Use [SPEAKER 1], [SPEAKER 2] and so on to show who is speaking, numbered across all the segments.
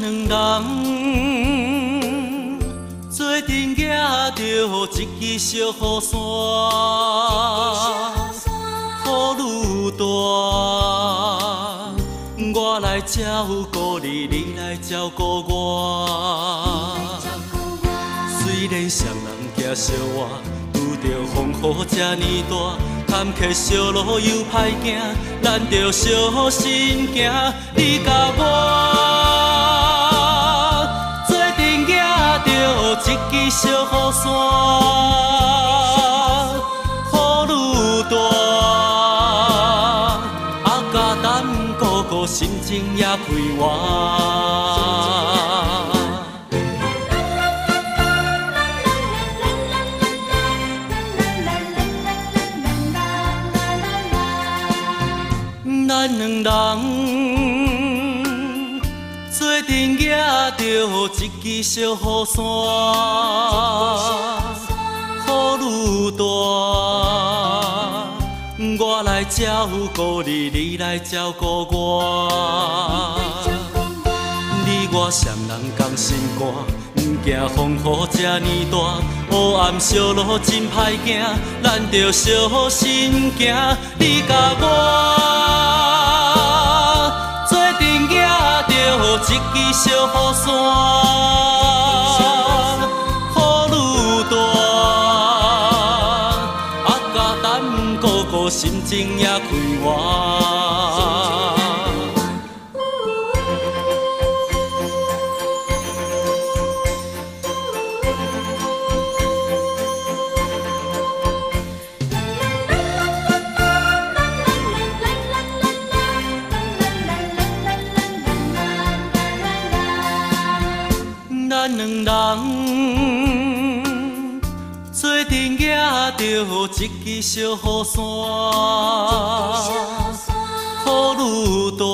[SPEAKER 1] 两人做阵行着一支小雨伞，雨愈大，我来照顾你，你来照顾我。虽然双人行相活，拄着风雨这呢大，坎坷小路又歹行，咱着小心行，你甲我。小雨伞，雨愈大，阿，甲咱哥哥心情也开活。咱两人。着一支小雨伞，雨愈大，我来照顾你，你来照顾我。你我双人同心肝，不惊风雨这呢大，黑暗小路真歹行，咱着小心行，你甲我。小雨伞，雨愈大，阿，甲咱哥哥心情也开活。咱两人做阵行着一支小雨伞，雨愈大，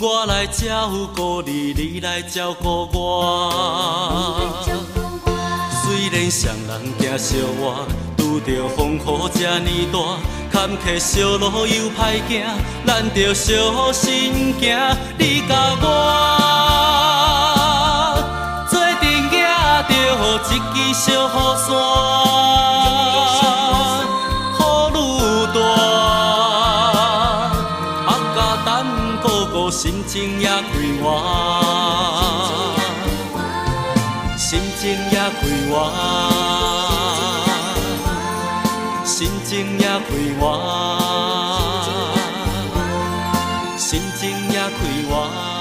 [SPEAKER 1] 我来照顾你，你来照顾我。虽然双人行相活，拄着风雨这呢大，坎坷小路又歹行，咱着小心行，你甲我。小雨伞，雨，等，心情也，心情也，心情也快活，心情也快活。